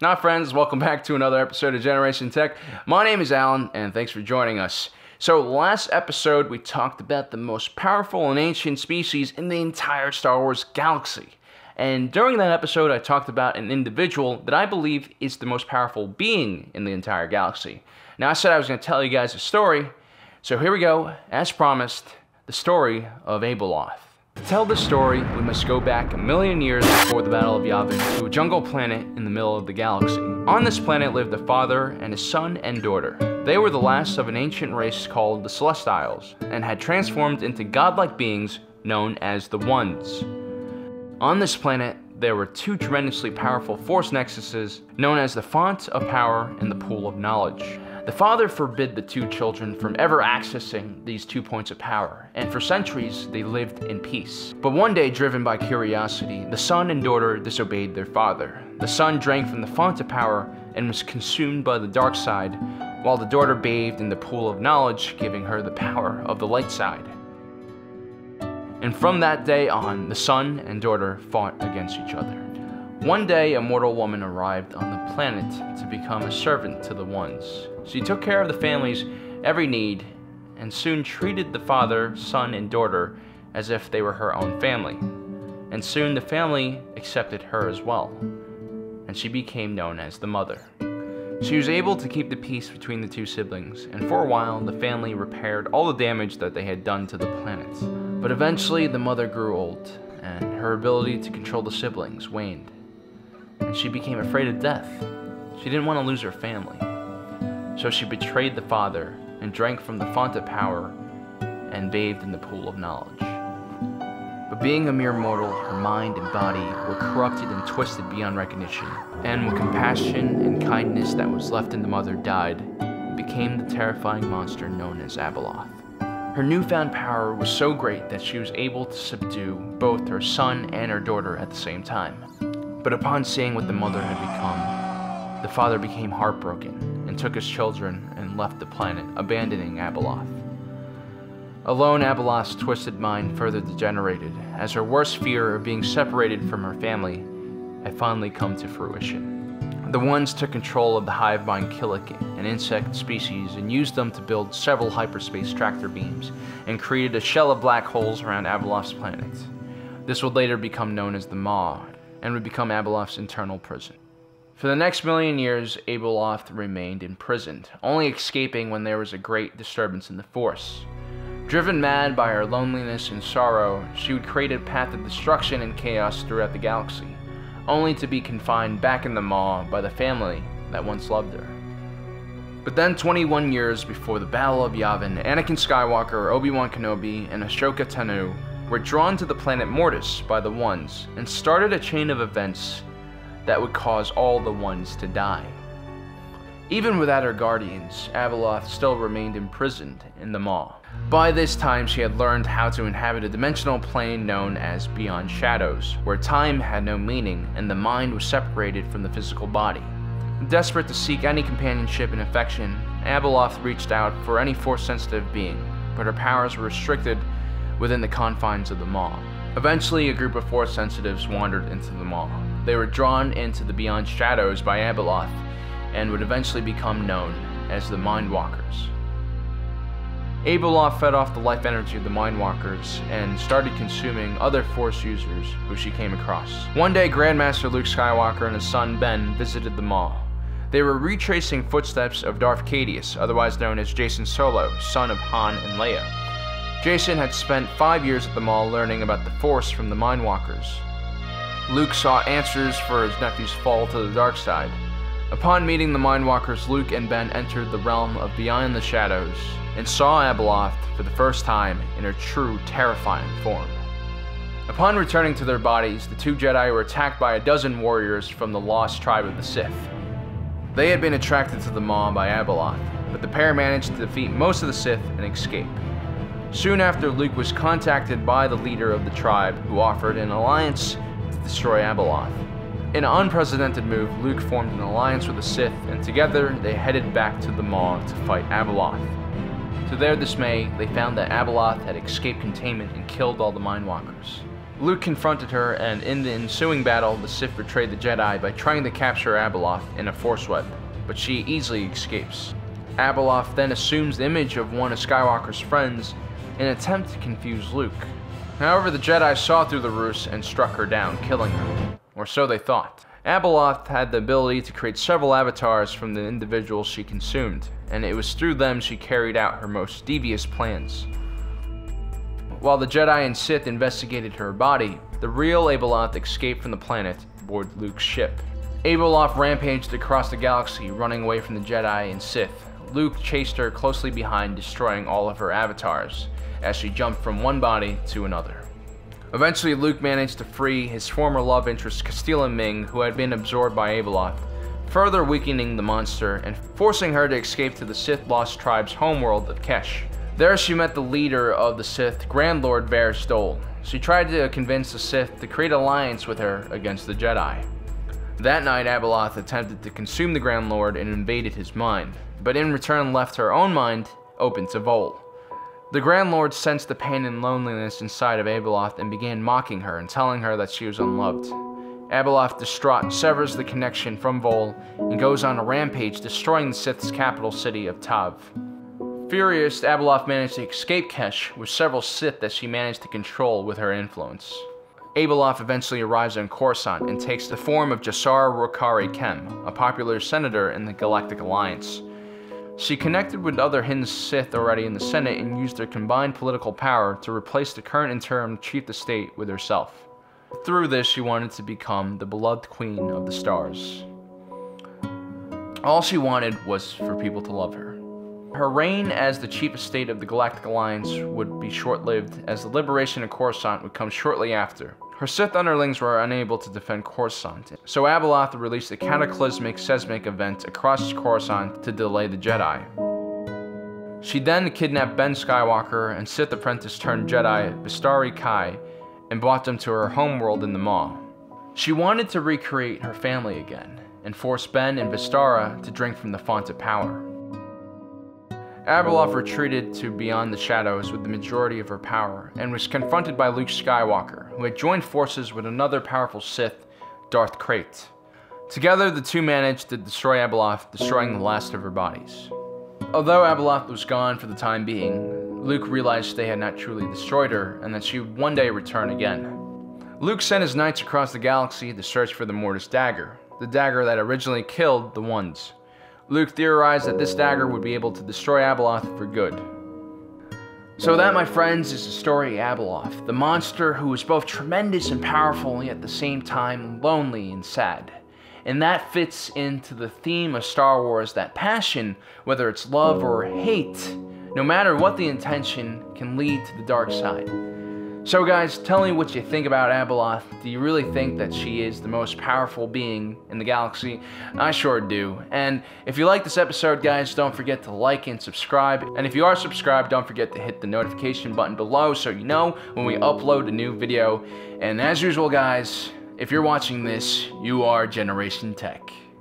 Not friends, welcome back to another episode of Generation Tech. My name is Allen, and thanks for joining us. So, last episode, we talked about the most powerful and ancient species in the entire Star Wars galaxy. And during that episode, I talked about an individual that I believe is the most powerful being in the entire galaxy. Now, I said I was going to tell you guys a story, so here we go, as promised, the story of Abeloth. To tell this story, we must go back a million years before the Battle of Yavin to a jungle planet in the middle of the galaxy. On this planet lived a father and his son and daughter. They were the last of an ancient race called the Celestials and had transformed into godlike beings known as the Ones. On this planet, there were two tremendously powerful force nexuses known as the Font of Power and the Pool of Knowledge. The father forbid the two children from ever accessing these two points of power, and for centuries they lived in peace. But one day, driven by curiosity, the son and daughter disobeyed their father. The son drank from the font of power and was consumed by the dark side, while the daughter bathed in the pool of knowledge, giving her the power of the light side. And from that day on, the son and daughter fought against each other. One day, a mortal woman arrived on the planet to become a servant to the ones. She took care of the family's every need and soon treated the father, son, and daughter as if they were her own family. And soon the family accepted her as well, and she became known as the mother. She was able to keep the peace between the two siblings, and for a while the family repaired all the damage that they had done to the planet. But eventually the mother grew old, and her ability to control the siblings waned, and she became afraid of death. She didn't want to lose her family. So she betrayed the father and drank from the font of power and bathed in the pool of knowledge. But being a mere mortal, her mind and body were corrupted and twisted beyond recognition. And when compassion and kindness that was left in the mother died, it became the terrifying monster known as Abeloth. Her newfound power was so great that she was able to subdue both her son and her daughter at the same time. But upon seeing what the mother had become, the father became heartbroken and took his children and left the planet, abandoning Abeloth. Alone, Abeloth's twisted mind further degenerated, as her worst fear of being separated from her family had finally come to fruition. The ones took control of the hive mind Killik, an insect species, and used them to build several hyperspace tractor beams, and created a shell of black holes around Abeloth's planet. This would later become known as the Maw, and would become Abeloth's internal prison. For the next million years, Abeloth remained imprisoned, only escaping when there was a great disturbance in the Force. Driven mad by her loneliness and sorrow, she would create a path of destruction and chaos throughout the galaxy, only to be confined back in the Maw by the family that once loved her. But then, 21 years before the Battle of Yavin, Anakin Skywalker, Obi-Wan Kenobi, and Ahsoka Tano were drawn to the planet Mortis by the Ones and started a chain of events that would cause all the ones to die. Even without her guardians, Abeloth still remained imprisoned in the Maw. By this time, she had learned how to inhabit a dimensional plane known as Beyond Shadows, where time had no meaning and the mind was separated from the physical body. Desperate to seek any companionship and affection, Abeloth reached out for any Force-sensitive being, but her powers were restricted within the confines of the Maw. Eventually, a group of Force sensitives wandered into the Maw. They were drawn into the Beyond Shadows by Abeloth and would eventually become known as the Mindwalkers. Abeloth fed off the life energy of the Mindwalkers and started consuming other Force users who she came across. One day, Grandmaster Luke Skywalker and his son Ben visited the Maw. They were retracing footsteps of Darth Caedus, otherwise known as Jacen Solo, son of Han and Leia. Jacen had spent five years at the Maw learning about the Force from the Mindwalkers, Luke sought answers for his nephew's fall to the dark side. Upon meeting the Mindwalkers, Luke and Ben entered the realm of Beyond the Shadows and saw Abeloth for the first time in her true, terrifying form. Upon returning to their bodies, the two Jedi were attacked by a dozen warriors from the lost tribe of the Sith. They had been attracted to the Maw by Abeloth, but the pair managed to defeat most of the Sith and escape. Soon after, Luke was contacted by the leader of the tribe, who offered an alliance to destroy Abeloth. In an unprecedented move, Luke formed an alliance with the Sith, and together they headed back to the Maw to fight Abeloth. To their dismay, they found that Abeloth had escaped containment and killed all the Mindwalkers. Luke confronted her, and in the ensuing battle, the Sith betrayed the Jedi by trying to capture Abeloth in a force web, but she easily escapes. Abeloth then assumes the image of one of Skywalker's friends an attempt to confuse Luke. However, the Jedi saw through the ruse and struck her down, killing her. Or so they thought. Abeloth had the ability to create several avatars from the individuals she consumed, and it was through them she carried out her most devious plans. While the Jedi and Sith investigated her body, the real Abeloth escaped from the planet aboard Luke's ship. Abeloth rampaged across the galaxy, running away from the Jedi and Sith. Luke chased her closely behind, destroying all of her avatars, as she jumped from one body to another. Eventually, Luke managed to free his former love interest, Callista Ming, who had been absorbed by Abeloth, further weakening the monster and forcing her to escape to the Sith Lost Tribe's homeworld of Kesh. There she met the leader of the Sith, Grand Lord Darish Vol. She tried to convince the Sith to create an alliance with her against the Jedi. That night, Abeloth attempted to consume the Grand Lord and invaded his mind, but in return left her own mind open to Vol. The Grand Lord sensed the pain and loneliness inside of Abeloth and began mocking her and telling her that she was unloved. Abeloth, distraught, severs the connection from Vol and goes on a rampage, destroying the Sith's capital city of Tahv. Furious, Abeloth managed to escape Kesh with several Sith that she managed to control with her influence. Abeloth eventually arrives on Coruscant and takes the form of Jassar Rokari Kem, a popular senator in the Galactic Alliance. She connected with other hidden Sith already in the Senate and used their combined political power to replace the current interim chief of state with herself. Through this, she wanted to become the beloved queen of the stars. All she wanted was for people to love her. Her reign as the chief of state of the Galactic Alliance would be short-lived, as the liberation of Coruscant would come shortly after. Her Sith underlings were unable to defend Coruscant, so Abeloth released a cataclysmic seismic event across Coruscant to delay the Jedi. She then kidnapped Ben Skywalker and Sith apprentice turned Jedi Vestara Khai and brought them to her homeworld in the Maw. She wanted to recreate her family again and force Ben and Vestara to drink from the font of power. Abeloth retreated to beyond the shadows with the majority of her power, and was confronted by Luke Skywalker, who had joined forces with another powerful Sith, Darth Krayt. Together, the two managed to destroy Abeloth, destroying the last of her bodies. Although Abeloth was gone for the time being, Luke realized they had not truly destroyed her, and that she would one day return again. Luke sent his knights across the galaxy to search for the Mortis Dagger, the dagger that originally killed the Ones. Luke theorized that this dagger would be able to destroy Abeloth for good. So that, my friends, is the story of Abeloth, the monster who is both tremendous and powerful, yet at the same time lonely and sad. And that fits into the theme of Star Wars that passion, whether it's love or hate, no matter what the intention, can lead to the dark side. So, guys, tell me what you think about Abeloth. Do you really think that she is the most powerful being in the galaxy? I sure do. And if you like this episode, guys, don't forget to like and subscribe. And if you are subscribed, don't forget to hit the notification button below so you know when we upload a new video. And as usual, guys, if you're watching this, you are Generation Tech.